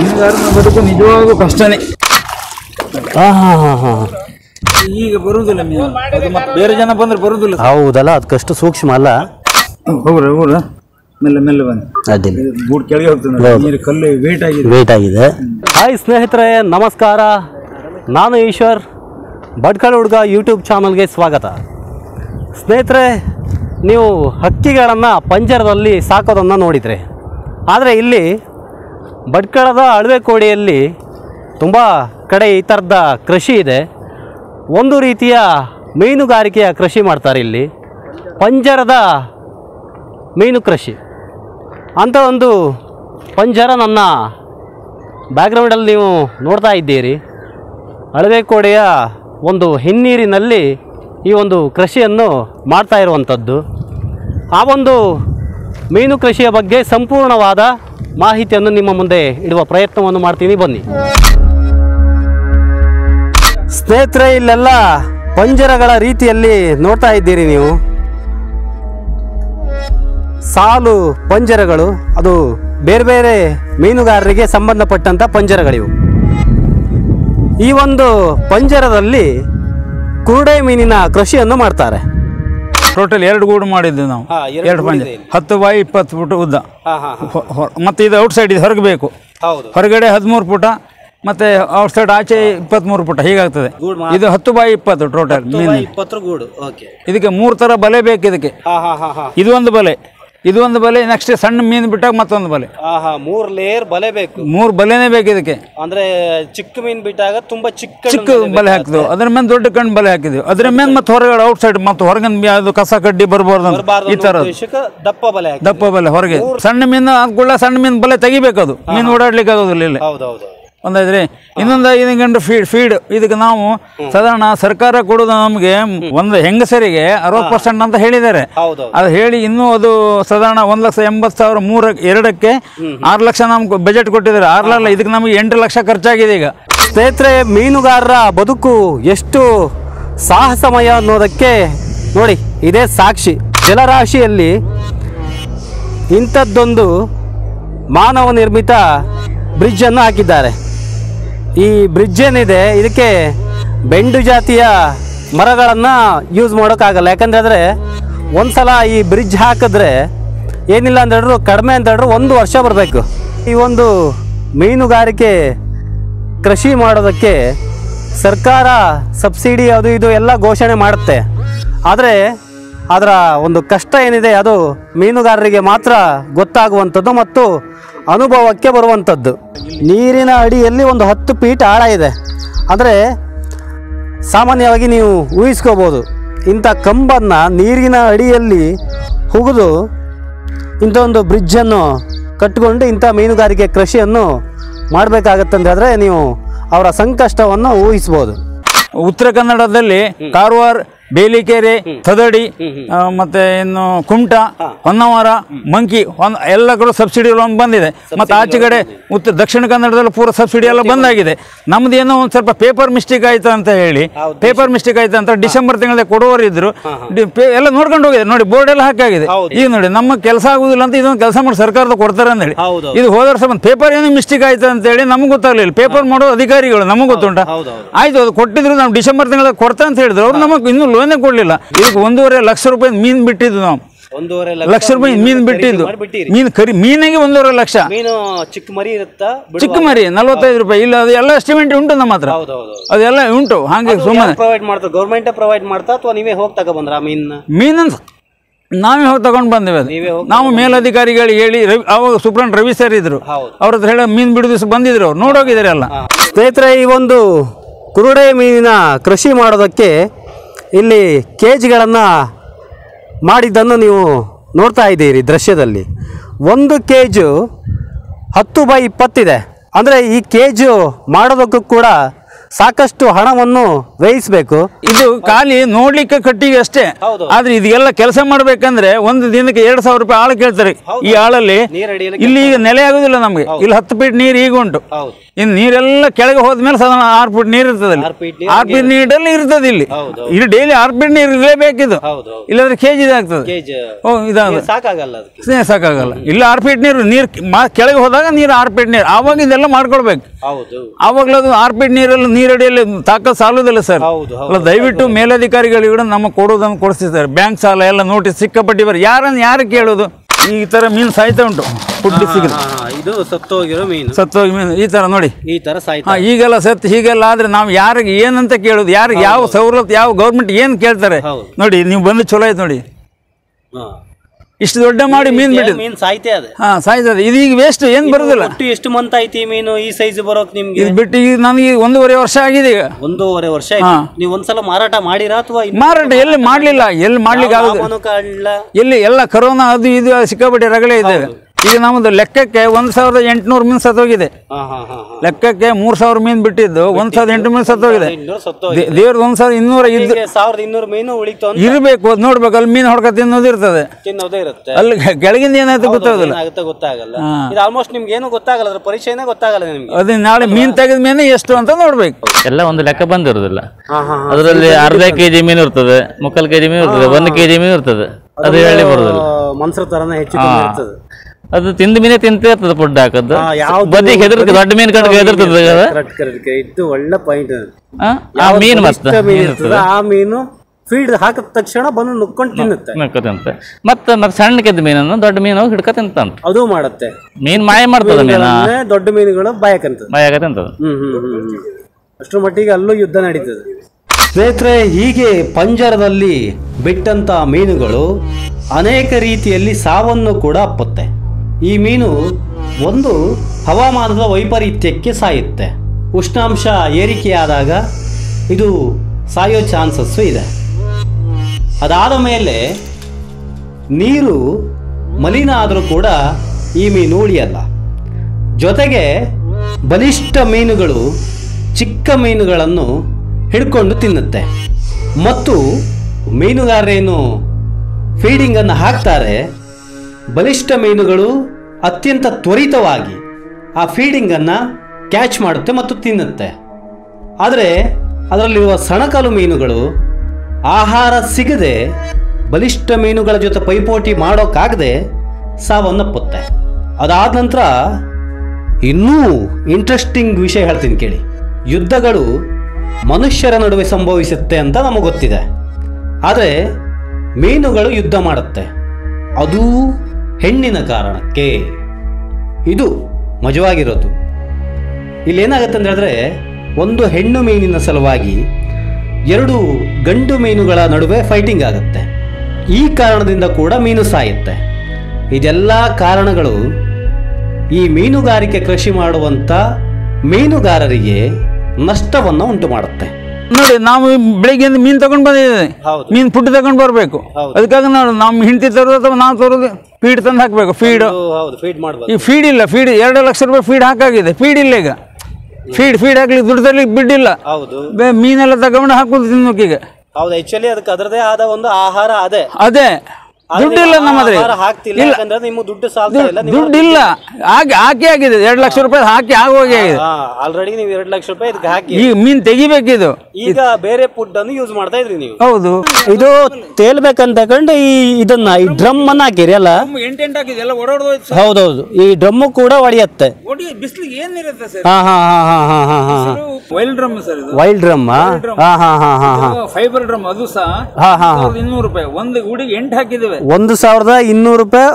ಮೀನುಗಾರನ ಬದುಕು ನಿಜವಾಗೂ ಕಷ್ಟನೇ. ಹಾಂ ಹಾಂ ಹಾಂ ಹಾಂ. ಈಗ ಬರುವುದಿಲ್ಲ ಮೀನು ಅದು ಮತ್ತೆ ಬೇರೆ ಜನ ಬಂದ್ರೆ ಬರುವುದಿಲ್ಲ. ಹೌದಲ್ಲ ಅದಕ್ಕಷ್ಟು ಸೂಕ್ಷ್ಮ ಅಲ್ಲ. ಹೋಗ್ರಿ ಹೋಗ್ರ. ಮೆಲ್ಲ ಮೆಲ್ಲ ಬನ್ನಿ. ಅಡ್ಡಿಲ್ಲ. ಕೆಳಗೆ ಹೋಗ್ತದೆ. ನೀರು ಕಲ್ಲು ವೇಟ್ ಆಗಿದೆ. ವೇಟ್ ಆಗಿದೆ. ಹಾಯ್ ಸ್ನೇಹಿತರೆ ನಮಸ್ಕಾರ. ನಾನು ಈಶ್ವರ್. ಬಡ್ಕಳ ಹುಡುಗ ಯೂಟ್ಯೂಬ್ ಚಾನಲ್ಗೆ ಸ್ವಾಗತ. ಸ್ನೇಹಿತರೆ ನೀವು ಹಕ್ಕಿಗಳನ್ನು ಪಂಜರದಲ್ಲಿ ಸಾಕೋದನ್ನು ನೋಡಿದರೆ. ಆದರೆ ಇಲ್ಲಿ ಭಟ್ಕಳದ ಅಳವೆ ಕೋಡಿಯಲ್ಲಿ ತುಂಬ ಕಡೆ ಈ ಥರದ ಕೃಷಿ ಇದೆ. ಒಂದು ರೀತಿಯ ಮೀನುಗಾರಿಕೆಯ ಕೃಷಿ ಮಾಡ್ತಾರೆ ಇಲ್ಲಿ. ಪಂಜರದ ಮೀನು ಕೃಷಿ. ಅಂಥ ಒಂದು ಪಂಜರ ನನ್ನ ಬ್ಯಾಕ್ಗ್ರೌಂಡಲ್ಲಿ ನೀವು ನೋಡ್ತಾ ಇದ್ದೀರಿ. ಅಳವೆಕೋಡೆಯ ಒಂದು ಹಿನ್ನೀರಿನಲ್ಲಿ ಈ ಒಂದು ಕೃಷಿಯನ್ನು ಮಾಡ್ತಾ ಇರುವಂಥದ್ದು. ಆ ಒಂದು ಮೀನು ಕೃಷಿಯ ಬಗ್ಗೆ ಸಂಪೂರ್ಣವಾದ ಮಾಹಿತಿಯನ್ನು ನಿಮ್ಮ ಮುಂದೆ ಇಡುವ ಪ್ರಯತ್ನವನ್ನು ಮಾಡ್ತೀನಿ. ಬನ್ನಿ. ಸ್ನೇಹಿತರೆ, ಇಲ್ಲೆಲ್ಲ ಪಂಜರಗಳ ರೀತಿಯಲ್ಲಿ ನೋಡ್ತಾ ಇದ್ದೀರಿ ನೀವು. ಸಾಲು ಪಂಜರಗಳು, ಅದು ಬೇರೆ ಬೇರೆ ಮೀನುಗಾರರಿಗೆ ಸಂಬಂಧಪಟ್ಟಂಥ ಪಂಜರಗಳಿವು. ಈ ಒಂದು ಪಂಜರದಲ್ಲಿ ಕುರುಡೆ ಮೀನಿನ ಕೃಷಿಯನ್ನು ಮಾಡ್ತಾರೆ. ಟೋಟಲ್ ಎರಡು ಗೂಡು ಮಾಡಿದ್ದು ನಾವು. ಎರಡು ಪಂಜೆ. ಹತ್ತು ಬಾಯಿ ಇಪ್ಪತ್ತು ಫುಟ್ ಉದ್ದ. ಮತ್ತೆ ಇದು ಔಟ್ ಸೈಡ್ ಇದು ಹೊರಗೆ ಬೇಕು ಹೊರಗಡೆ ಹದಿಮೂರು ಫುಟ ಮತ್ತೆ ಔಟ್ ಸೈಡ್ ಆಚೆ ಇಪ್ಪತ್ತ್ಮೂರು ಫುಟ ಹೀಗಾಗ್ತದೆ. ಇದು ಹತ್ತು ಬಾಯಿ ಇಪ್ಪತ್ತು ಟೋಟಲ್ ಮೀನು. ಇಪ್ಪತ್ತು ಇದಕ್ಕೆ ಮೂರು ತರ ಬಲೆ ಬೇಕು ಇದಕ್ಕೆ. ಇದು ಒಂದು ಬಲೆ. ಇದು ಒಂದು ಬಲೆ ನೆಕ್ಸ್ಟ್ ಸಣ್ಣ ಮೀನು ಬಿಟ್ಟಾಗ ಮತ್ತೊಂದು ಬಲೆ. ಮೂರ್ ಹಾಂ ಮೂರು ಲೇಯರ್ ಬಲೆ ಬೇಕು. ಮೂರು ಬಲೆನೇ ಬೇಕು ಇದಕ್ಕೆ. ಅಂದ್ರೆ ಚಿಕ್ಕ ಮೀನು ಬಿಟ್ಟಾಗ ತುಂಬಾ ಚಿಕ್ಕ ಚಿಕ್ಕ ಬಲೆ ಹಾಕಿದ್ವು ಅದ್ರ ಮೇಲೆ ದೊಡ್ಡ ಕಣ್ಣು ಬಲೆ ಹಾಕಿದ್ವಿ. ಅದ್ರ ಮೇಲೆ ಮತ್ತೆ ಹೊರಗಡೆ ಔಟ್ ಸೈಡ್ ಮತ್ತೆ ಹೊರಗಿನ ಅದು ಕಸ ಕಡ್ಡಿ ಬರ್ಬಾರ್ದು ಅಂತ. ಈ ತರ ದಪ್ಪ ಬಲೆ ದಪ್ಪ ಬಲೆ ಹೊರಗೆ. ಸಣ್ಣ ಮೀನು ಹಾಕೊಳ್ಳ ಸಣ್ಣ ಮೀನು ಬಲೆ ತೆಗಿಬೇಕು ಅದು. ಮೀನು ಓಡಾಡ್ಲಿಕ್ಕೆ ಆಗೋದಿಲ್ಲ ಇಲ್ಲಿ. ಹೌದು ಹೌದು ಒಂದಾಯ್ತ್ರಿ ಇನ್ನೊಂದು ಐದು ಗಂಟೆ ಫೀಡ್ ಫೀಡ್ ಇದಕ್ಕೆ ನಾವು ಸಾಧಾರಣ ಸರ್ಕಾರ ಕೊಡೋದು ನಮಗೆ ಒಂದು ಹೆಂಗಸರಿಗೆ ಅರವತ್ತು ಪರ್ಸೆಂಟ್ ಅಂತ ಹೇಳಿದ್ದಾರೆ. ಅದು ಹೇಳಿ ಇನ್ನೂ ಅದು ಸಾಧಾರಣ ಒಂದು ಲಕ್ಷ ಎಂಬತ್ತು ಸಾವಿರ ಮೂರ ಎರಡಕ್ಕೆ ಆರು ಲಕ್ಷ ನಮ್ಗೆ ಬಜೆಟ್ ಕೊಟ್ಟಿದ್ದಾರೆ. ಆರು ಲಕ್ಷ ಇದಕ್ಕೆ ನಮಗೆ ಎಂಟು ಲಕ್ಷ ಖರ್ಚಾಗಿದೆ ಈಗ. ಸ್ನೇಹಿತರೆ ಮೀನುಗಾರರ ಬದುಕು ಎಷ್ಟು ಸಾಹಸಮಯ ಅನ್ನೋದಕ್ಕೆ ನೋಡಿ ಇದೇ ಸಾಕ್ಷಿ. ಜಲರಾಶಿಯಲ್ಲಿ ಇಂಥದ್ದೊಂದು ಮಾನವ ನಿರ್ಮಿತ ಬ್ರಿಡ್ಜನ್ನು ಹಾಕಿದ್ದಾರೆ. ಈ ಬ್ರಿಡ್ಜ್ ಏನಿದೆ, ಇದಕ್ಕೆ ಬೆಂಡು ಜಾತಿಯ ಮರಗಳನ್ನು ಯೂಸ್ ಮಾಡೋಕ್ಕಾಗಲ್ಲ. ಯಾಕಂದ್ರೆ ಒಂದು ಸಲ ಈ ಬ್ರಿಡ್ಜ್ ಹಾಕಿದ್ರೆ ಏನಿಲ್ಲ ಅಂತ ಹೇಳಿದ್ರು, ಕಡಿಮೆ ಅಂತ ಹೇಳಿದ್ರು ಒಂದು ವರ್ಷ ಬರಬೇಕು. ಈ ಒಂದು ಮೀನುಗಾರಿಕೆ ಕೃಷಿ ಮಾಡೋದಕ್ಕೆ ಸರ್ಕಾರ ಸಬ್ಸಿಡಿ ಅದು ಇದು ಎಲ್ಲ ಘೋಷಣೆ ಮಾಡುತ್ತೆ. ಆದರೆ ಅದರ ಒಂದು ಕಷ್ಟ ಏನಿದೆ, ಅದು ಮೀನುಗಾರರಿಗೆ ಮಾತ್ರ ಗೊತ್ತಾಗುವಂಥದ್ದು ಮತ್ತು ಅನುಭವಕ್ಕೆ ಬರುವಂಥದ್ದು. ನೀರಿನ ಅಡಿಯಲ್ಲಿ ಒಂದು ಹತ್ತು ಫೀಟ್ ಆಳ ಇದೆ. ಅಂದರೆ ಸಾಮಾನ್ಯವಾಗಿ ನೀವು ಊಹಿಸ್ಕೋಬೋದು, ಇಂಥ ಕಂಬನ್ನು ನೀರಿನ ಅಡಿಯಲ್ಲಿ ಹುಗಿದು ಇಂಥ ಒಂದು ಬ್ರಿಡ್ಜನ್ನು ಕಟ್ಟಿಕೊಂಡು ಇಂಥ ಮೀನುಗಾರಿಕೆ ಕೃಷಿಯನ್ನು ಮಾಡಬೇಕಾಗತ್ತಂದ್ರೆ ನೀವು ಅವರ ಸಂಕಷ್ಟವನ್ನು ಊಹಿಸ್ಬೋದು. ಉತ್ತರ ಕನ್ನಡದಲ್ಲಿ ಕಾರವಾರ ಬೇಲಿಕೆರೆ ತದಡಿ ಮತ್ತೆ ಇನ್ನು ಕುಮಟ ಹೊನ್ನವಾರ ಮಂಕಿ ಎಲ್ಲ ಕಡೆ ಸಬ್ಸಿಡಿ ಲೋನ್ ಬಂದಿದೆ. ಮತ್ತೆ ಆಚೆ ಕಡೆ ಉತ್ತರ ದಕ್ಷಿಣ ಕನ್ನಡದಲ್ಲಿ ಪೂರ ಸಬ್ಸಿಡಿ ಎಲ್ಲ ಬಂದಾಗಿದೆ. ನಮ್ದು ಏನೋ ಒಂದು ಸ್ವಲ್ಪ ಪೇಪರ್ ಮಿಸ್ಟೇಕ್ ಆಯ್ತು ಅಂತ ಹೇಳಿ ಪೇಪರ್ ಮಿಸ್ಟೇಕ್ ಆಯ್ತು ಅಂತ ಡಿಸೆಂಬರ್ ತಿಂಗಳೇ ಕೊಡುವವರು ಇದ್ರು. ಎಲ್ಲ ನೋಡ್ಕೊಂಡು ಹೋಗಿದೆ. ನೋಡಿ ಬೋರ್ಡ್ ಎಲ್ಲ ಹಾಕಾಗಿದೆ. ಈಗ ನೋಡಿ ನಮ್ಮ ಕೆಲಸ ಆಗುದಿಲ್ಲ ಅಂತ ಇದೊಂದು ಕೆಲಸ ಮಾಡಿ ಸರ್ಕಾರದ ಕೊಡ್ತಾರೆ ಅಂತ ಹೇಳಿ. ಇದು ಹೋದ ವರ್ಷ ಬಂದು ಪೇಪರ್ ಏನೋ ಮಿಸ್ಟೇಕ್ ಆಯ್ತು ಅಂತ ಹೇಳಿ ನಮ್ಗೆ ಗೊತ್ತಾಗ್ಲಿಲ್ಲ ಪೇಪರ್ ಮಾಡೋ ಅಧಿಕಾರಿಗಳು ನಮಗೆ ಗೊತ್ತುಂಟ ಆಯ್ತು ಅದು ಕೊಟ್ಟಿದ್ರು ನಾವು ಡಿಸೆಂಬರ್ ತಿಂಗಳ ಕೊಡ್ತಾ ಅಂತ ಹೇಳಿದ್ರು. ಅವ್ರು ನಮಗೆ ಇನ್ನೂ ಲೋನೇ ಕೊಡ್ಲಿಲ್ಲ. ಇದಕ್ಕೆ ಒಂದೂವರೆ ಲಕ್ಷ ರೂಪಾಯಿ ಮೀನು ಬಿಟ್ಟಿದ್ದು ನಾವು. ಒಂದೂವರೆ ಲಕ್ಷ ರೂಪಾಯಿ ಮೀನು ಬಿಟ್ಟಿದ್ದು. ಮೀನ್ ಕರಿ ಮೀನಿಗೆ ಒಂದೂವರೆ ಲಕ್ಷ. ಮೀನು ಚಿಕ್ಕ ಮರಿ ಇರುತ್ತಾ? ಚಿಕ್ಕ ಮರಿ ನಲ್ವತ್ತೈದು ರೂಪಾಯಿ. ಇಲ್ಲ ಅದೆಲ್ಲ ಎಲ್ಲ ಎಸ್ಟಿಮೇಟ್ ಉಂಟು ನಮ್ಮ ಹತ್ರ. ಅದೆಲ್ಲ ಉಂಟು. ಹಾಗೆ ಸುಮ್ಮನೆ. ಪ್ರೊವೈಡ್ ಮಾಡ್ತಾರೆ ಗೌರ್ಮೆಂಟ್ ಪ್ರೊವೈಡ್ ಮಾಡ್ತಾ ಅಥವಾ ನೀವೇ ಹೋಗಿ ತಗೊಬಂದ್ರ ಮೀನ್ ಮೀನನ್ನು? ನಾವೇ ಹೋಗಿ ತಗೊಂಡು ಬಂದೇವೆ ನೀವೇ ಮೇಲಧಿಕಾರಿಗಳಿಗೆ ಹೇಳಿ ರವಿ ಅವಾಗ ಸುಪ್ರಂಟ್ ರವಿ ಸರ್ ಇದ್ರು. ಅವ್ರ ಹತ್ರ ಹೇಳ ಮೀನು ಬಿಡು ದಿವಸ ಬಂದಿದ್ರು ಅವ್ರು. ನೋಡೋಗಿದ್ದಾರೆ ಎಲ್ಲ. ಸ್ನೇಹಿತರೆ ಈ ಒಂದು ಕುರುಡೆ ಮೀನಿನ ಕೃಷಿ ಮಾಡೋದಕ್ಕೆ ಇಲ್ಲಿ ಕೇಜ್ಗಳನ್ನು ಮಾಡಿದ್ದನ್ನು ನೀವು ನೋಡ್ತಾ ಇದ್ದೀರಿ ದೃಶ್ಯದಲ್ಲಿ. ಒಂದು ಕೇಜು ಹತ್ತು ಬೈ ಇಪ್ಪತ್ತಿದೆ. ಅಂದರೆ ಈ ಕೇಜು ಮಾಡೋದಕ್ಕೂ ಕೂಡ ಸಾಕಷ್ಟು ಹಣವನ್ನು ವ್ಯಯಿಸಬೇಕು. ಇದು ಖಾಲಿ ನೋಡ್ಲಿಕ್ಕೆ ಕಟ್ಟಿಗೆ ಅಷ್ಟೇ. ಹೌದು. ಆದ್ರೆ ಇದೆಲ್ಲ ಕೆಲಸ ಮಾಡ್ಬೇಕಂದ್ರೆ ಒಂದು ದಿನಕ್ಕೆ ಎರಡ್ ಸಾವಿರ ರೂಪಾಯಿ ಆಳು ಕೇಳ್ತಾರೆ. ಈ ಆಳಲ್ಲಿ ಇಲ್ಲಿ ಈಗ ನೆಲೆ ಆಗುದಿಲ್ಲ ನಮ್ಗೆ. ಇಲ್ಲಿ ಹತ್ತು ಫೀಟ್ ನೀರು ಈಗ ಉಂಟು. ಹೌದು. ಇನ್ನು ನೀರೆಲ್ಲ ಕೆಳಗೆ ಹೋದ್ಮೇಲೆ ಸಾಧಾರಣ ಆರು ಫೀಟ್ ನೀರು ಇರ್ತದೆ ಆರು ಫೀಟ್ ನೀರಲ್ಲಿ ಇರ್ತದೆ ಇಲ್ಲಿ. ಇಲ್ಲಿ ಡೈಲಿ ಆರು ಫೀಟ್ ನೀರು ಇರಲೇಬೇಕಿದು ಇಲ್ಲಾದ್ರೆ ಜಿ ಕೆಜಿ ಇದಾಗ್ತದೆ ಸಾಕಾಗಲ್ಲ ಸಾಕಾಗಲ್ಲ. ಇಲ್ಲ ಆರು ಫೀಟ್ ನೀರು ನೀರು ಕೆಳಗೆ ಹೋದಾಗ ನೀರು ಆರು ಫೀಟ್ ನೀರು. ಆವಾಗ ಇದೆಲ್ಲ ಮಾಡ್ಕೊಳ್ಬೇಕು. ಹೌದು. ಆವಾಗಲೂ ಅದು ಆರು ಫೀಟ್ ನೀರಲ್ಲಿ ನೀರಡಿಯಲ್ಲಿ ತಾಕತ್ ಸಾಲುದಿಲ್ಲ ಸರ್. ಅಲ್ಲ ದಯವಿಟ್ಟು ಮೇಲಧಿಕಾರಿಗಳಿಗೆ ಕೂಡ ನಮ್ಮ ಕೊಡೋದನ್ನು ಕೊಡಿಸ್ತಿದ್ದಾರೆ ಬ್ಯಾಂಕ್ ಸಾಲ ಎಲ್ಲ ನೋಟಿಸ್ ಸಿಕ್ಕಾಪಟ್ಟಿ ಬರ ಯಾರನ್ನು ಯಾರು ಕೇಳೋದು? ಈ ತರ ಮೀನು ಸಾಯ್ತಾ ಉಂಟು. ಫುಡ್ ಸಿಗಲ್ಲ. ಇದು ಸತ್ತೋಗಿರೋ ಮೀನು. ಸತ್ತೋಗಿ ಮೀನು. ಈ ತರ ನೋಡಿ. ಈ ತರ ಸಾಯ್ತಾ ಈಗೆಲ್ಲ ಸತ್ತು ಹೀಗೆಲ್ಲ ಆದ್ರೆ ನಾವು ಯಾರಿಗೆ ಏನಂತ ಕೇಳುದು? ಯಾರಿಗೆ ಯಾವ ಸವಲತ್ತು ಯಾವ ಗೌರ್ಮೆಂಟ್ ಏನು ಕೇಳ್ತಾರೆ? ನೋಡಿ ನೀವು ಬಂದು ಚಲೋ ಆಯ್ತು ನೋಡಿ. ಇಷ್ಟು ದೊಡ್ಡ ಮಾಡಿ ಮೀನ್ ಬಿಟ್ಟಿದ್ದು ಮೀನ್ ಸಾಯ್ತೆ ಅದು. ಹಾ ಸಾಯ್ತದೆ. ಇದು ಈಗ ವೇಸ್ಟ್ ಏನ್ ಬರೋದಿಲ್ಲ. ಒಟ್ಟು ಎಷ್ಟು ಮಂತ್ ಐತಿ ಮೀನು ಈ ಸೈಜ್ ಬರೋಕ್ ನಿಮ್ಗೆ? ಇದು ಬಿಟ್ಟು ಈಗ ನನಗೆ ಒಂದೂವರೆ ವರ್ಷ ಆಗಿದೆ ಈಗ. ಒಂದೂವರೆ ವರ್ಷ ಆಯ್ತು. ನೀವು ಒಂದ್ಸಲ ಮಾರಾಟ ಮಾಡಿರಾ ಅಥವಾ ಇನ್ನು ಮಾರಾಟ ಎಲ್ಲಿ ಮಾಡ್ಲಿಲ್ಲ ಎಲ್ಲಿ ಮಾಡ್ಲಿಕ್ಕೆ ಕಾಣ್ಲ ಎಲ್ಲಿ ಎಲ್ಲ ಕರೋನಾ ಅದು ಇದು ಸಿಕ್ಕಾಪಟ್ಟೆ ರಗಳೆ ಇದ್ದೇವೆ. ಈಗ ನಮ್ದು ಲೆಕ್ಕಕ್ಕೆ ಒಂದ್ ಸಾವಿರದ ಎಂಟುನೂರು ಮೀನ್ ಸತ್ತೋಗಿದೆ. ಹಾ ಹಾ ಹಾ ಹಾ. ಲೆಕ್ಕಕ್ಕೆ ಮೂರ್ ಸಾವಿರ ಮೀನ್ ಬಿಟ್ಟಿದ್ದು ಒಂದ್ ಸಾವಿರದ ಎಂಟು ಮೀನ್ ಸತ್ತೋಗಿದೆ. ದೇವ್ರದ್ ಒಂದ್ ದೇ- ದೇವ್ರದ್ದು ಒಂದು ಸಾವಿರದ ಇನ್ನೂರ ಇದ್ದು ಸಾವಿರದ ಇನ್ನೂರು ಮೀನು ಉಳಿತು ಇರಬೇಕು ಅದು ನೋಡ್ಬೇಕು ಅಲ್ಲಿ ಮೀನು ಹೊಡ್ಕ ತಿನ್ನೋದು ಇರ್ತದೆ. ತಿನ್ನೋದೇ ಇರುತ್ತೆ. ಅಲ್ಲಿ ಕೆಳಗಿಂದ ಏನಾಯ್ತು ಗೊತ್ತಾಗೋದಿಲ್ಲ. ಗೊತ್ತಾಗಲ್ಲ. ಇದು ಆಲ್ಮೋಸ್ಟ್ ನಿಮ್ಗೆ ಏನು ಗೊತ್ತಾಗಲ್ಲ ಅದ್ರ ಪರಿಚಯನೇ ಗೊತ್ತಾಗಲ್ಲ ನಿಮ್ಗೆ. ಅದ್ ನಾಳೆ ಮೀನ್ ತೆಗೆದ ಮೇಲೆ ಎಷ್ಟು ಅಂತ ನೋಡ್ಬೇಕು. ಎಲ್ಲ ಒಂದು ಲೆಕ್ಕ ಬಂದಿರೋದಿಲ್ಲ. ಹಾ ಹಾ ಅದರಲ್ಲಿ ಅರ್ಧ ಕೆಜಿ ಮೀನು ಇರ್ತದೆ ಮುಕ್ಕಾಲು ಕೆಜಿ ಮೀನು ಇರ್ತದೆ ಒಂದು ಕೆಜಿ ಮೀನು ಇರ್ತದೆ. ಅದು ಹೇಳಿ ಬರೋದಿಲ್ಲ. ಮನ್ಸರ ತರನೇ ಹೆಚ್ಚು ಇರ್ತದೆ. ಅದು ತಿಂದ ಮೀನೇ ತಿಂತಿರ್ತದ ಫುಡ್ ಹಾಕದ್ದು ಬದಿ ಹೆದರ್ತದೆ ದೊಡ್ಡ ಮೀನ್ ಕಡೆ ಹೆದರ್ತದೆ ಅದು. ಕರೆಕ್ಟ್ ಕರೆಕ್ಟ್ ಇದು ಒಳ್ಳೆ ಪಾಯಿಂಟ್ ಆ? ಮೀನ್ ಮೀನು ಆ ಮೀನು ಫೀಡ್ ಹಾಕಿದ ತಕ್ಷಣ ಬಂದು ನುಕ್ಕೊಂಡು ತಿನ್ನುತ್ತೆ. ತಿಂತ ಮತ್ತೆ ಮತ್ತೆ ಸಣ್ಣ ಕೆದ್ದ ಮೀನನ್ನು ದೊಡ್ಡ ಮೀನು ಹಿಡ್ಕ ತಿಂತಂತ. ಅದು ಮಾಡುತ್ತೆ. ಮೀನ್ ಮಾಯ ಮಾಡ್ತದ ಮೀನ? ದೊಡ್ಡ ಮೀನುಗಳು ಬಾಯಕಂತ ಹ್ಮ್ ಹ್ಮ್ ಹ್ಮ್ ಹ್ಮ್. ಮಟ್ಟಿಗೆ ಅಲ್ಲೂ ಯುದ್ಧ ನಡೀತದೆ. ಸ್ನೇಹಿತರೆ ಹೀಗೆ ಪಂಜರದಲ್ಲಿ ಬಿಟ್ಟಂತ ಮೀನುಗಳು ಅನೇಕ ರೀತಿಯಲ್ಲಿ ಸಾವನ್ನು ಕೂಡ ಅಪ್ಪುತ್ತೆ. ಈ ಮೀನು ಒಂದು ಹವಾಮಾನದ ವೈಪರೀತ್ಯಕ್ಕೆ ಸಾಯುತ್ತೆ. ಉಷ್ಣಾಂಶ ಏರಿಕೆಯಾದಾಗ ಇದು ಸಾಯೋ ಚಾನ್ಸಸ್ಸು ಇದೆ. ಅದಾದ ಮೇಲೆ ನೀರು ಮಲಿನ ಆದರೂ ಕೂಡ ಈ ಮೀನು ಉಳಿಯಲ್ಲ. ಜೊತೆಗೆ ಬಲಿಷ್ಠ ಮೀನುಗಳು ಚಿಕ್ಕ ಮೀನುಗಳನ್ನು ಹಿಡ್ಕೊಂಡು ತಿನ್ನುತ್ತೆ. ಮತ್ತು ಮೀನುಗಾರರೇನು ಫೀಡಿಂಗನ್ನು ಹಾಕ್ತಾರೆ ಬಲಿಷ್ಠ ಮೀನುಗಳು ಅತ್ಯಂತ ತ್ವರಿತವಾಗಿ ಆ ಫೀಡಿಂಗನ್ನು ಕ್ಯಾಚ್ ಮಾಡುತ್ತೆ ಮತ್ತು ತಿನ್ನುತ್ತೆ. ಆದರೆ ಅದರಲ್ಲಿರುವ ಸಣಕಲು ಮೀನುಗಳು ಆಹಾರ ಸಿಗದೆ ಬಲಿಷ್ಠ ಮೀನುಗಳ ಜೊತೆ ಪೈಪೋಟಿ ಮಾಡೋಕ್ಕಾಗದೆ ಸಾವನ್ನಪ್ಪುತ್ತೆ ಅದಾದ ನಂತರ ಇನ್ನೂ ಇಂಟ್ರೆಸ್ಟಿಂಗ್ ವಿಷಯ ಹೇಳ್ತೀನಿ ಕೇಳಿ. ಯುದ್ಧಗಳು ಮನುಷ್ಯರ ನಡುವೆ ಸಂಭವಿಸುತ್ತೆ ಅಂತ ನಮಗೆ ಗೊತ್ತಿದೆ. ಆದರೆ ಮೀನುಗಳು ಯುದ್ಧ ಮಾಡುತ್ತೆ. ಅದೂ ಹೆಣ್ಣಿನ ಕಾರಣಕ್ಕೆ ಇದು ಮಜವಾಗಿರೋದು. ಇಲ್ಲಿ ಏನಾಗುತ್ತೆ ಅಂತ ಹೇಳಿದ್ರೆ ಒಂದು ಹೆಣ್ಣು ಮೀನಿನ ಸಲುವಾಗಿ ಎರಡು ಗಂಡು ಮೀನುಗಳ ನಡುವೆ ಫೈಟಿಂಗ್ ಆಗುತ್ತೆ. ಈ ಕಾರಣದಿಂದ ಕೂಡ ಮೀನು ಸಾಯುತ್ತೆ. ಇದೆಲ್ಲ ಕಾರಣಗಳು ಈ ಮೀನುಗಾರಿಕೆ ಕೃಷಿ ಮಾಡುವಂಥ ಮೀನುಗಾರರಿಗೆ ನಷ್ಟವನ್ನು ಉಂಟು ಮಾಡುತ್ತೆ ನೋಡಿ ನಾವು ಬೆಳಿಗ್ಗೆಯಿಂದ ಮೀನು ತಗೊಂಡು ಬಂದಿದ್ದೀವಿ. ಮೀನು ಫುಡ್ ತಗೊಂಡು ಬರಬೇಕು. ಅದಕ್ಕಾಗಿ ನಾವು ನಮ್ಮ ಹೆಂಡತಿ ತರೋದು ಅಥವಾ ನಾವು ತರೋದು ಫೀಡ್ ತಂದು ಹಾಕಬೇಕು ಫೀಡ್ ಈ ಫೀಡ್ ಇಲ್ಲ ಫೀಡ್ ಎರಡು ಲಕ್ಷ ರೂಪಾಯಿ ಫೀಡ್ ಹಾಕಾಗಿದೆ ಫೀಡ್ ಇಲ್ಲ ಈಗ. ಫೀಡ್ ಫೀಡ್ ಹಾಕ್ಲಿಕ್ಕೆ ದುಡ್ಡು ತರ್ಲಿಕ್ಕೆ ಬಿಡ್ಡಿಲ್ಲ ಮೀನೆಲ್ಲ ತಗೊಂಡು ಹಾಕುದು ಈಗ. ಹೌದು ಆಕ್ಚುಲಿ ಅದಕ್ಕೆ ಅದರದೇ ಆದ ಒಂದು ಆಹಾರ ಅದೇ. ಅದೇ. ದುಡ್ಡಿಲ್ಲ ನಮ್ಮದ್ರಿ ಹಾಕ್ತಿಲ್ಲ ನಿಮ್ಮ ದುಡ್ಡು ಇಲ್ಲ ದುಡ್ಡಿಲ್ಲ ಹಾಕಿ ಹಾಕಿ ಆಗಿದೆ ಎರಡು ಲಕ್ಷ ರೂಪಾಯಿ ಹಾಕಿ ಆಗೋಗಿ ಆಗಿದೆ. ಆಲ್ರೆಡಿ ನೀವು ಎರಡು ಲಕ್ಷ ರೂಪಾಯಿ ಇದಕ್ಕೆ ಹಾಕಿ. ಈಗ ಮೀನ್ ತೆಗಿಬೇಕಿದು. ಈಗ ಬೇರೆ ಫುಡ್ ಅನ್ನು ಯೂಸ್ ಮಾಡ್ತಾ ಇದ್ರಿ ನೀವು. ಹೌದು. ಇದು ತೇಲ್ಬೇಕಂತ ಕಂಡು ಈ ಇದನ್ನ ಈ ಡ್ರಮ್ ಅನ್ನ ಹಾಕಿರಿ ಅಲ್ಲ? ಎಲ್ಲ ಹೌದೌದು. ಈ ಡ್ರಮ್ಮು ಕೂಡ ಒಡೆಯತ್ತೆ. ಹಾ ಏನಿರುತ್ತೆ ಹಾ ಹಾ ಹಾ ಹಾ ಹಾ. ಹಾ ವೈಲ್ಡ್ ಡ್ರಮ್ ಸರ್ ಇದು. ವೈಲ್ಡ್ ಡ್ರಮ್ ಹಾ ಹಾ ಹಾ ಹಾ ಹಾ. ಫೈಬರ್ ಡ್ರಮ್ ಅದು ಸಹ ಇನ್ನೂರು ರೂಪಾಯಿ. ಒಂದು ಗುಡಿಗೆ ಎಂಟು ಹಾಕಿದ್ದೇವೆ. ಒಂದು ಸಾವಿರದ ಇನ್ನೂರು ರೂಪಾಯಿ.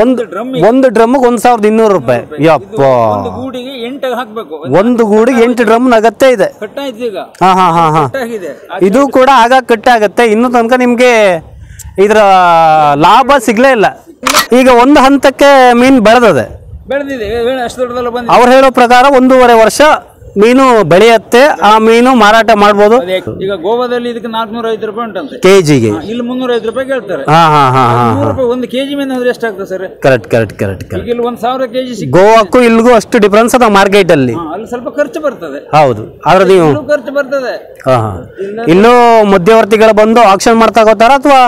ಒಂದು ಡ್ರಮ್ ಒಂದು ಡ್ರಮ್ಗೆ ಒಂದು ಸಾವಿರದ ಇನ್ನೂರು ರೂಪಾಯಿ. ಯಪ್ಪ. ಒಂದು ಗೂಡಿಗೆ ಎಂಟು ಹಾಕ್ಬೇಕು. ಒಂದು ಗೂಡಿಗೆ ಎಂಟು ಡ್ರಮ್ ಅಗತ್ಯ ಇದೆ. ಈಗ. ಹಾ ಹಾ ಹಾ ಹಾ. ಕಟ್ಟಾಗಿದೆ. ಇದು ಕೂಡ ಆಗ ಕಟ್ಟಾಗತ್ತೆ. ಇನ್ನು ತನಕ ನಿಮಗೆ ಇದರ ಲಾಭ ಸಿಗ್ಲೇ ಇಲ್ಲ. ಈಗ ಒಂದು ಹಂತಕ್ಕೆ ಮೀನ್ ಬೆಳೆದದೆ. ಬೆಳೆದಿದೆ. ಅಷ್ಟು ದೊಡ್ಡದೆಲ್ಲ ಬಂದಿದೆ. ಅವ್ರು ಹೇಳೋ ಪ್ರಕಾರ ಒಂದೂವರೆ ವರ್ಷ ಮೀನು ಬೆಳೆಯತ್ತೆ ಆ ಮೀನು ಮಾರಾಟ ಮಾಡ್ಬೋದು. ಈಗ ಗೋವಾದಲ್ಲಿ ಇದಕ್ಕೆ ನಾಲ್ಕುನೂರ ಐದು ರೂಪಾಯಿ ಉಂಟಂತೆ. ಕೆ ಜಿಗೆ ಇಲ್ಲಿ ಮುನ್ನೂರ ಐದು ರೂಪಾಯಿ ಕೇಳ್ತಾರೆ. ಹಾ ಹಾ ಹಾ ಹಾ ರೂಪಾಯಿ ಒಂದು ಕೆಜಿ ಮೀನು ಅಂದ್ರೆ ಎಷ್ಟಾಗ್ತದೆ sir? Correct correct correct correct ಇಲ್ಲಿ ಒಂದು ಸಾವಿರ ಕೆಜಿ ಗೋವಾಕ್ಕೂ ಇಲ್ಲಿಗೂ ಅಷ್ಟು ಡಿಫ್ರೆನ್ಸ್ ಅದ ಮಾರ್ಕೆಟ್ ಅಲ್ಲಿ ಅಲ್ಲಿ ಸ್ವಲ್ಪ ಖರ್ಚು ಬರ್ತದೆ. ಹೌದು. ಆದ್ರೆ ನೀವು ಖರ್ಚು ಬರ್ತದೆ. ಹಾ ಹಾ. ಇಲ್ಲೂ ಮಧ್ಯವರ್ತಿಗಳು ಬಂದು ಆಕ್ಷನ್ ಮಾಡ್ತಾ ಹೋಗ್ತಾರ ಅಥವಾ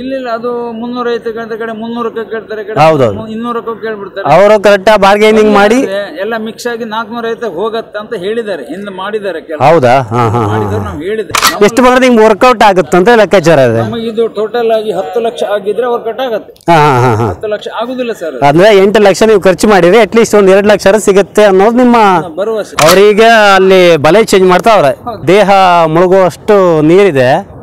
ಇಲ್ಲ ಅದು ಮುನ್ನೂರ ಐದು ಕೇಳ್ತಾರೆ ಕಡೆ ಮುನ್ನೂರಕ್ಕೆ ಕೇಳ್ತಾರೆ ಕಡೆ ಹೌದೌದು. ಇನ್ನೂರಕ್ಕೆ ಕೇಳ್ಬಿಡ್ತಾರೆ. ಅವರು ಕರೆಕ್ಟ್ ಬಾರ್ಗೇನಿಂಗ್ ಮಾಡಿ ಎಲ್ಲ ಮಿಕ್ಸ್ ಆಗಿ ನಾಲ್ಕುನೂರ ಐದು ಹೋಗತ್ತೆ ಅಂತ ಹೇಳಿದ್ದಾರೆ. ಹಿಂದೆ ಮಾಡಿದ್ದಾರೆ ಕೆಲವು ಹೌದಾ? ಹಾ ಹಾ ಹಾ ನಾವು ನಮ್ಮ- ಎಷ್ಟು ಬಂದ್ರೆ ನಿಮ್ಗೆ ವರ್ಕೌಟ್ ಆಗುತ್ತೆ ಅಂತ ಲೆಕ್ಕಾಚಾರ ಇದೆ? ನಮಗೆ ಇದು ಟೋಟಲ್ ಆಗಿ ಹತ್ತು ಲಕ್ಷ ಆಗಿದ್ರೆ ವರ್ಕೌಟ್ ಆಗುತ್ತೆ. ಹಾ ಹಾ ಹಾ ಹಾ. ಹತ್ತು ಲಕ್ಷ ಆಗುದಿಲ್ಲ ಸರ್. ಅಂದ್ರೆ ಎಂಟು ಲಕ್ಷ ನೀವು ಖರ್ಚು ಮಾಡಿರಿ ಅಟ್ಲೀಸ್ಟ್ ಒಂದ್ ಎರಡು ಲಕ್ಷ ಸಿಗುತ್ತೆ ಅನ್ನೋದು ನಿಮ್ಮ ಭರವಸೆ. ಅವ್ರೀಗ ಅಲ್ಲಿ ಬಲೆ ಚೇಂಜ್ ಮಾಡ್ತಾವ್ರೆ. ದೇಹ ಮುಳುಗುವಷ್ಟು ನೀರಿದೆ.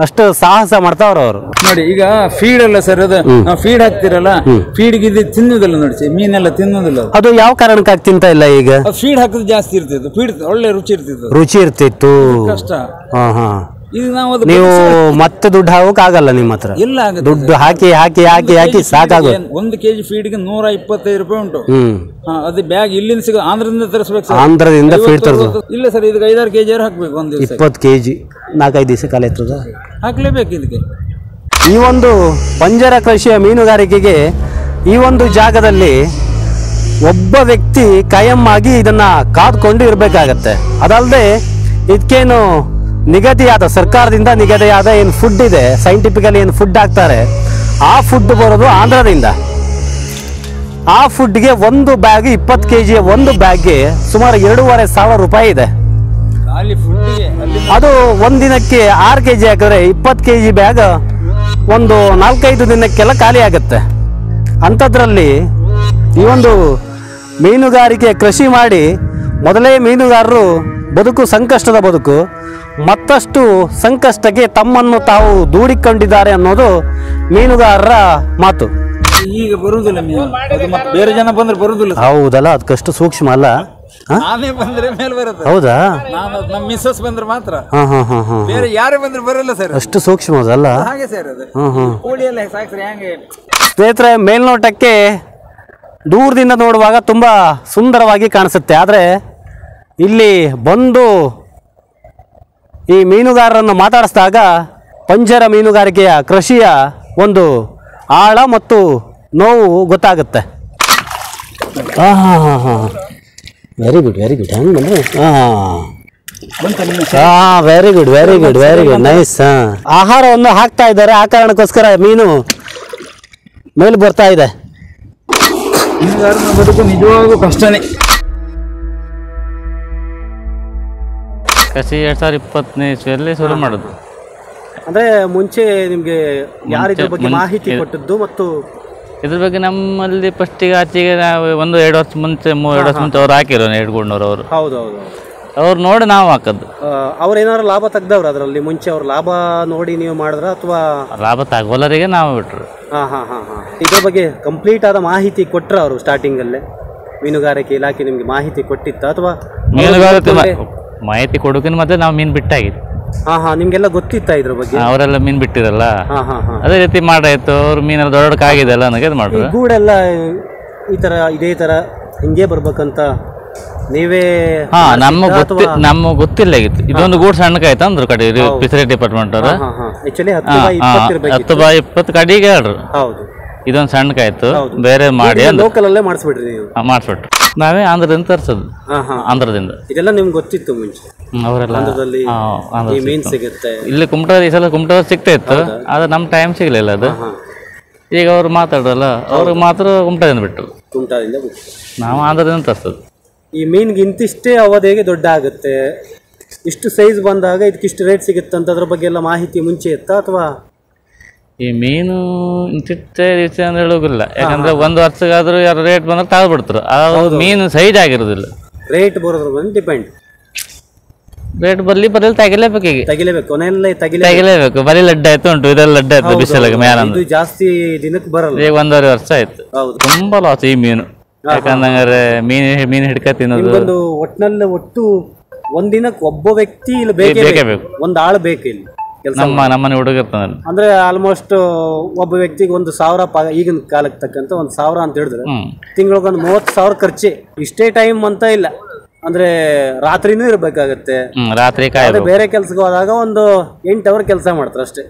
ಅಷ್ಟು ಸಾಹಸ ಮಾಡ್ತಾವ್ರ ಅವ್ರು. ನೋಡಿ ಈಗ ಫೀಡ್ ಅಲ್ಲ ಸರ್ ಅದು ನಾವು ಫೀಡ್ ಹಾಕ್ತಿರಲ್ಲ ಫೀಡ್ ಗಿದ್ದು ತಿನ್ನುದಿಲ್ಲ ನೋಡಿ ಮೀನೆಲ್ಲ ತಿನ್ನುದಿಲ್ಲ ಅದು. ಅದು ಯಾವ ಕಾರಣಕ್ಕಾಗಿ ತಿಂತ ಇಲ್ಲ ಈಗ? ಫೀಡ್ ಹಾಕಿದ್ರೆ ಜಾಸ್ತಿ ಇರ್ತಿತ್ತು ಫೀಡ್ ಒಳ್ಳೆ ರುಚಿ ಇರ್ತಿತ್ತು ರುಚಿ ಇರ್ತಿತ್ತು. ಕಷ್ಟ. ಹಾ ಹಾ. ಈಗ ನಾವು ಅದು ನೀವು ಮತ್ತೆ ದುಡ್ಡು ಹಾಕೋಕ್ ಆಗಲ್ಲ ನಿಮ್ಮ ಹತ್ರ. ಇಲ್ಲ ಆಗುತ್ತೆ. ದುಡ್ಡು ಹಾಕಿ ಹಾಕಿ ಹಾಕಿ ಹಾಕಿ ಸಾಕಾಗುತ್ತೆ ಏನ್- ಒಂದು ಕೆಜಿ ಫೀಡ್ಗೆ ನೂರ ಇಪ್ಪತ್ತೈದು ರೂಪಾಯಿ ಉಂಟು. ಹ್ಮ್. ಹಾ, ಅದು ಬ್ಯಾಗ್ ಇಲ್ಲಿಂದ ಸಿಗ ಆಂಧ್ರದಿಂದ ತರಿಸ್ಬೇಕು ಸರ್. ಆಂಧ್ರದಿಂದ ಫೀಡ್ ತರ್ದು. ಇಲ್ಲ ಸರ್ ಇದಕ್ಕೆ ಐದಾರು ಕೆಜಿ ಹಾಕ್ಬೇಕು ಒಂದು ದಿವಸ ಇಪ್ಪತ್ತು ಕೆ ಜಿ ನಾಲ್ಕೈದು ದಿವಸ ಕಾಲ ಇರ್ತದ ಹಾಕ್ಲೇಬೇಕು ಇದಕ್ಕೆ. ಈ ಒಂದು ಪಂಜರ ಕೃಷಿಯ ಮೀನುಗಾರಿಕೆಗೆ ಈ ಒಂದು ಜಾಗದಲ್ಲಿ ಒಬ್ಬ ವ್ಯಕ್ತಿ ಕಾಯಂ ಆಗಿ ಇದನ್ನ ಕಾದ್ಕೊಂಡು ಇರಬೇಕಾಗತ್ತೆ. ಅದಲ್ಲದೆ ಇದಕ್ಕೇನು ನಿಗದಿಯಾದ ಸರ್ಕಾರದಿಂದ ನಿಗದಿಯಾದ ಏನು ಫುಡ್ ಇದೆ ಸೈಂಟಿಫಿಕಲಿ ಏನು ಫುಡ್ ಹಾಕ್ತಾರೆ ಆ ಫುಡ್ ಬರೋದು ಆಂಧ್ರದಿಂದ. ಆ ಫುಡ್ಗೆ ಒಂದು ಬ್ಯಾಗ್ ಇಪ್ಪತ್ತು ಕೆ ಜಿಯ ಒಂದು ಬ್ಯಾಗ್ಗೆ ಸುಮಾರು ಎರಡೂವರೆ ಸಾವಿರ ರೂಪಾಯಿ ಇದೆ. ಅದು ಒಂದಿನಕ್ಕೆ ಆರು ಕೆ ಜಿ ಹಾಕಿದ್ರೆ ಇಪ್ಪತ್ತು ಕೆ ಜಿ ಬ್ಯಾಗ್ ಒಂದು ನಾಲ್ಕೈದು ದಿನಕ್ಕೆಲ್ಲ ಖಾಲಿ ಆಗುತ್ತೆ. ಅಂಥದ್ರಲ್ಲಿ ಈ ಒಂದು ಮೀನುಗಾರಿಕೆ ಕೃಷಿ ಮಾಡಿ ಮೊದಲೇ ಮೀನುಗಾರರು ಬದುಕು ಸಂಕಷ್ಟದ ಬದುಕು ಮತ್ತಷ್ಟು ಸಂಕಷ್ಟಕ್ಕೆ ತಮ್ಮನ್ನು ತಾವು ದೂಡಿಕೊಂಡಿದ್ದಾರೆ ಅನ್ನೋದು ಮೀನುಗಾರರ ಮಾತು. ಈಗ ಬರುವುದಿಲ್ಲ ಮೀನು. ಅದು ಮತ್ತೆ ಬೇರೆ ಜನ ಬಂದ್ರೆ ಬರುವುದಿಲ್ಲ. ಹೌದಲ್ಲ ಅದಕ್ಕಷ್ಟು ಸೂಕ್ಷ್ಮ ಅಲ್ಲ. ಹ? ನಾನೇ ಬಂದ್ರೆ ಮೇಲೆ ಬರುತ್ತೆ. ಹೌದಾ? ನಾನು ನಮ್ಮ ಮಿಸ್ಸಸ್ ಬಂದ್ರೆ ಮಾತ್ರ. ಹಾಂ ಹಾಂ ಹಾಂ ಹಾಂ ಬೇರೆ ಯಾರೇ ಬಂದ್ರೆ ಬರಲ್ಲ ಸರ್ ಅಷ್ಟು ಸೂಕ್ಷ್ಮ ಅದಲ್ಲ? ಹಾಗೆ ಸರ್ ಅದು. ಹ್ಮ್ ಹ್ಮ್ ಕೋಳಿ ಎಲ್ಲ ಹಂಗೆ ಸ್ನೇಹಿತರೆ ಮೇಲ್ನೋಟಕ್ಕೆ ದೂರದಿಂದ ನೋಡುವಾಗ ತುಂಬ ಸುಂದರವಾಗಿ ಕಾಣಿಸುತ್ತೆ. ಆದರೆ ಇಲ್ಲಿ ಬಂದು ಈ ಮೀನುಗಾರರನ್ನು ಮಾತಾಡಿಸಿದಾಗ ಪಂಜರ ಮೀನುಗಾರಿಕೆಯ ಕೃಷಿಯ ಒಂದು ಆಳ ಮತ್ತು ನೋವು ಗೊತ್ತಾಗುತ್ತೆ. ಹಾಂ ಹಾಂ ಹಾಂ ಹಾಂ. ವೆರಿ ಗುಡ್ ವೆರಿ ಗುಡ್ ಹೆಂಗೆ ಬಂದರೆ? ಹಾಂ. ಹಾಂ very good very good very good nice ಹಾಂ. ಆಹಾರವನ್ನು ಹಾಕ್ತಾ ಇದ್ದಾರೆ. ಆ ಕಾರಣಕ್ಕೋಸ್ಕರ ಮೀನು ಮೇಲೆ ಬರ್ತಾ ಇದೆ. ಮೀನುಗಾರನ ಬದುಕು ನಿಜವಾಗೂ ಕಷ್ಟನೇ. ಕಸಿ ಎರಡ್ ಸಾವಿರದ ಇಪ್ಪತ್ತನೇ ಇಸ್ವಿಯಲ್ಲಿ ಶುರು ಮಾಡೋದು. ಅಂದ್ರೆ ಮುಂಚೆ ನಿಮ್ಗೆ ಯಾರಿದ್ರ ಬಗ್ಗೆ ಮಾಹಿತಿ ಕೊಟ್ಟದ್ದು ಮತ್ತು ಇದ್ರ ಬಗ್ಗೆ ನಮ್ಮಲ್ಲಿ ಫಸ್ಟಿಗೆ ಆಚೆಗೆ ನಾವು ಒಂದು ಎರಡು ವರ್ಷ ಮುಂಚೆ ಮೂರು ಎರಡು ವರ್ಷ ಮುಂಚೆ ಅವ್ರು ಹಾಕಿರೋ ಹಿಡ್ಕೊಂಡವ್ರು ಅವರು. ಹೌದು ಹೌದು ಅವ್ರು ನೋಡಿ ನಾವು ಹಾಕದ್ದು. ಅವ್ರು ಏನಾದ್ರು ಲಾಭ ತೆಗ್ದವ್ರು ಅದರಲ್ಲಿ? ಮುಂಚೆ ಅವ್ರು ಲಾಭ ನೋಡಿ ನೀವು ಮಾಡಿದ್ರ ಅಥವಾ ಲಾಭ ತಗೋಲರಿಗೆ ನಾವು ಬಿಟ್ರು. ಹಾ ಹಾ ಹಾ ಹಾ. ಇದ್ರ ಬಗ್ಗೆ ಕಂಪ್ಲೀಟ್ ಆದ ಮಾಹಿತಿ ಕೊಟ್ರ ಅವರು ಸ್ಟಾರ್ಟಿಂಗ್ ಅಲ್ಲೇ? ಮೀನುಗಾರಿಕೆ ಇಲಾಖೆ ನಿಮ್ಗೆ ಮಾಹಿತಿ ಕೊಟ್ಟಿತ್ತ ಅಥವಾ ಮೀನುಗಾರಿಕೆ ಮಾಹಿತಿ ಕೊಡೋಕಿನ ಮತ್ತೆ ನಾವು ಮೀನ್ ಬಿಟ್ಟಾಗಿದೆ ಹಾ ಹಾ ನಿಮ್ಗೆಲ್ಲ ಗೊತ್ತಿತ್ತ ಇದ್ರ ಬಗ್ಗೆ? ಅವರೆಲ್ಲ ಮೀನ್ ಬಿಟ್ಟಿರಲ್ಲ? ಹಾ ಹಾ ಹಾ. ಅದೇ ರೀತಿ ಮಾಡಾಯ್ತು ಅವ್ರು ಮೀನೆಲ್ಲ ದೊಡ್ಡ ಆಗಿದೆಲ್ಲ ನನಗೆ ಇದು ಈ ಮಾಡ್ರು ಗೂಡೆಲ್ಲ ಈ ತರ ಇದೇ ತರ ಹಿಂಗೆ ಬರ್ಬೇಕಂತ ನೀವೇ ಹಾ ನಮ್ಮ ಗೊತ್ತಿ ನಮ್ಮ ಗೊತ್ತಿಲ್ಲ ಆಗಿತ್ತು ಇದೊಂದು ಗೂಡ್ ಸಣ್ಣಕಾಯ್ತು ಅಂದ್ರು ಕಡೆ ಫಿಸರಿ ಡಿಪಾರ್ಟ್ಮೆಂಟ್ ಅವರು. ಹತ್ತು ಬಾಯಿ ಇಪ್ಪತ್ತು ಕಡೆಗೆ ಹೇಳ್ರು ಹೌದು. ಇದೊಂದು ಸಣ್ಣಕಾಯ್ತು ಬೇರೆ ಮಾಡಿ ಲೋಕಲ್ ಅಲ್ಲೇ ಮಾಡಿಸ್ಬಿಡ್ರಿ ನೀವು. ಮಾಡಿಸ್ಬಿಟ್ರು. ನಾವೇ ಆಂಧ್ರದಿಂದ ತರಿಸೋದು. ಆಂಧ್ರದಿಂದ. ಇದೆಲ್ಲ ನಿಮ್ಗೆ ಗೊತ್ತಿತ್ತು ಮುಂಚೆ? ಅವರೆಲ್ಲ ಆಂಧ್ರದಲ್ಲಿ ಈ ಮೀನ್ ಸಿಗುತ್ತೆ. ಇಲ್ಲಿ ಕುಮಟ ಈ ಸಲ ಕುಮಟ ಸಿಗ್ತಾ ಇತ್ತು ಆದ್ರೆ ನಮ್ಮ ಟೈಮ್ ಸಿಗಲಿಲ್ಲ ಅದು. ಈಗ ಅವ್ರು ಮಾತಾಡೋಲ್ಲ ಅವ್ರಿಗೆ ಮಾತ್ರ ಕುಮಟದಿಂದ ಬಿಟ್ಟರು ಕುಮಟಾದಿಂದ ಬಿಟ್ಟು. ನಾವು ಆಂಧ್ರದಿಂದ ತರಿಸೋದು. ಈ ಮೀನ್ಗೆ ಇಂತಿಷ್ಟೇ ಅವಧಿಗೆ ದೊಡ್ಡ ಆಗುತ್ತೆ? ಇಷ್ಟು ಸೈಜ್ ಬಂದಾಗ ಇದಕ್ಕೆ ಇಷ್ಟು ರೇಟ್ ಸಿಗುತ್ತೆ ಅಂತ ಅದ್ರ ಬಗ್ಗೆ ಎಲ್ಲ ಮಾಹಿತಿ ಮುಂಚೆ ಇತ್ತಾ ಅಥವಾ? ಈ ಮೀನು ಇಂತಿತ್ತೇ ರೀತಿ ಅಂತ ಹೇಳೋಗಿಲ್ಲ ಯಾಕಂದ್ರೆ ಒಂದು ವರ್ಷಗಾದ್ರೂ ಯಾರು ರೇಟ್ ಬಂದ್ರೆ ತಾಳ್ಬಿಡ್ತಾರೆ ಆ ಮೀನು ಸೈಜ್ ಆಗಿರೋದಿಲ್ಲ. ರೇಟ್ ಬರೋದ್ರ ಬಂದು ಡಿಪೆಂಡ್ ರೇಟ್ ಬರ್ಲಿ ಬರಲಿ ತೆಗಿಲೇಬೇಕು ಈಗ. ತೆಗಿಲೇಬೇಕು ಕೊನೆಯಲ್ಲೇ ತೆಗಿಲೇ ತೆಗಿಲೇಬೇಕು. ಬರೀ ಲಡ್ಡ ಆಯ್ತು ಉಂಟು ಇದೆಲ್ಲ ಲಡ್ಡ ಆಯ್ತು ಬಿಸಿಲಾಗ ಮೇಲೆ ಇದು ಜಾಸ್ತಿ ದಿನಕ್ಕೆ ಬರಲ್ಲ. ಈಗ ಒಂದೂವರೆ ವರ್ಷ ಆಯ್ತು. ಹೌದು. ತುಂಬಾ ಲಾಸ್ ಈ ಮೀನು. ಯಾಕಂದ್ರೆ ಮೀನು ಮೀನು ಹಿಡ್ಕ ತಿನ್ನೋದು ಒಂದು ಒಟ್ನಲ್ಲಿ ಒಟ್ಟು ಒಂದಿನಕ್ಕೆ ಒಬ್ಬ ವ್ಯಕ್ತಿ ಇಲ್ಲಿ ಬೇಕೇ ಬೇಕೇ ಒಂದು ಆಳು ಬೇಕು ಇಲ್ಲಿ ನಮ್ಮ ನಮ್ಮನೆ ಹುಡುಗ ಅಂದ್ರೆ ಆಲ್ಮೋಸ್ಟ್ ಒಬ್ಬ ವ್ಯಕ್ತಿಗೆ ಒಂದು ಸಾವಿರ ಪ ಈಗಿನ ಕಾಲಕ್ಕೆ ತಕ್ಕಂತ ಒಂದು ಸಾವಿರ ಅಂತ ಹೇಳಿದ್ರೆ ಹ್ಮ್. ತಿಂಗಳಿಗೊಂದು ಮೂವತ್ತು ಸಾವಿರ ಖರ್ಚೆ. ಇಷ್ಟೇ ಟೈಮ್ ಅಂತ ಇಲ್ಲ. ಅಂದ್ರೆ ರಾತ್ರಿನೂ ಇರ್ಬೇಕಾಗತ್ತೆ. ರಾತ್ರಿ ಬೇರೆ ಕೆಲ್ಸಕ್ಕೆ ಹೋದಾಗ ಒಂದು ಎಂಟು ಅವರ್ ಕೆಲಸ ಮಾಡ್ತಾರೆ ಅಷ್ಟೇ.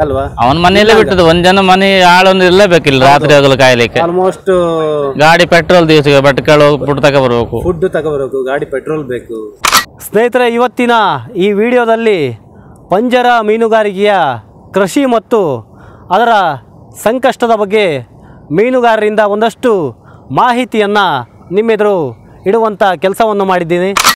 ಅಲ್ವಾ? ಅವನ ಮನೆಯಲ್ಲೇ ಬಿಟ್ಟದ್ದು ಒಂದ್ ಜನ ಮನೆ ಆಳೊಂದು ಇರ್ಲೇಬೇಕಿಲ್ಲ ರಾತ್ರಿ ಹಗಲು ಕಾಯ್ಲಿಕ್ಕೆ. ಆಲ್ಮೋಸ್ಟ್ ಗಾಡಿ ಪೆಟ್ರೋಲ್ ದಿವಸ ಭಟ್ಕಳ ಹೋಗ್ಬಿಟ್ಟು ತಗೊಬರ್ಬೇಕು. ಫುಡ್ ತಗೋಬರ್ಬೇಕು ಗಾಡಿ ಪೆಟ್ರೋಲ್ ಬೇಕು. ಸ್ನೇಹಿತರೆ ಇವತ್ತಿನ ಈ ವಿಡಿಯೋದಲ್ಲಿ ಪಂಜರ ಮೀನುಗಾರಿಕೆಯ ಕೃಷಿ ಮತ್ತು ಅದರ ಸಂಕಷ್ಟದ ಬಗ್ಗೆ ಮೀನುಗಾರರಿಂದ ಒಂದಷ್ಟು ಮಾಹಿತಿಯನ್ನು ನಿಮ್ಮೆದುರು ಇಡುವಂಥ ಕೆಲಸವನ್ನು ಮಾಡಿದ್ದೀನಿ.